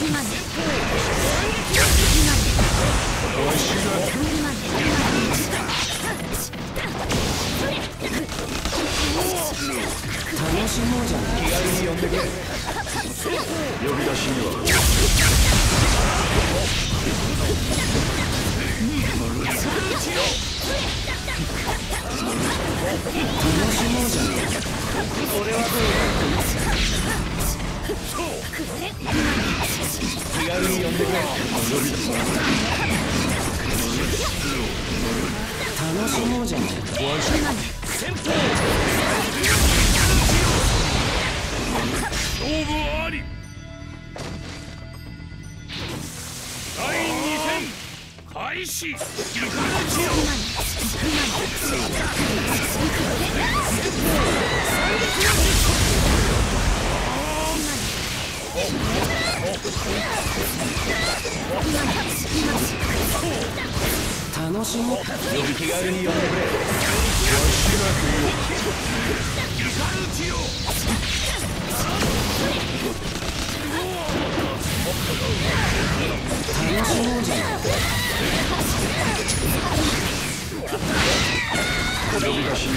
今ねしもうじゃない気軽に呼んでくれ呼び出しには楽しもうじゃない俺はどう気軽に呼んでくれ楽しもうじゃない先輩勝負あり。第二戦開始。楽しもう呼び気軽に呼んでくれわしらとよ楽呼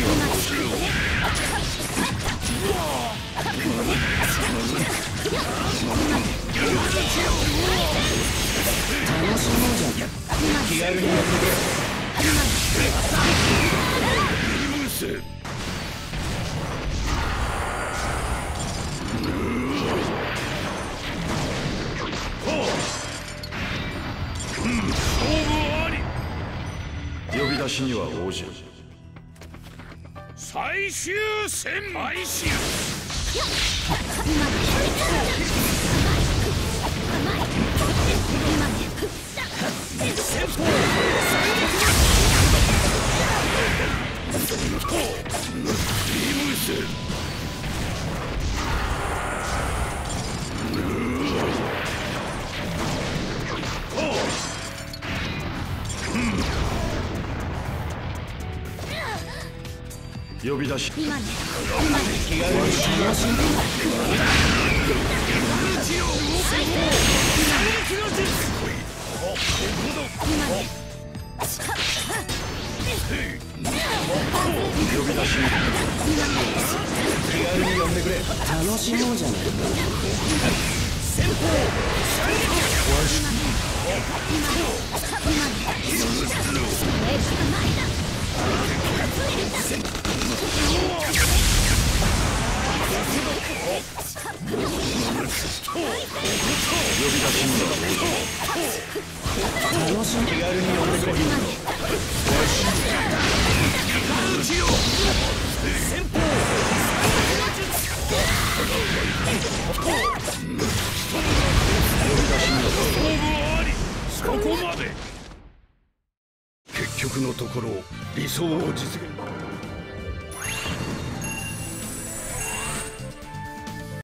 び出しには楽しもうじゃん気軽にやって呼び出し。今楽しんで呼び出し。気軽に呼んでくれ楽しもうじゃない先方呼んでくれわし先方呼び出しにはそこまで。結局のところ理想を実現。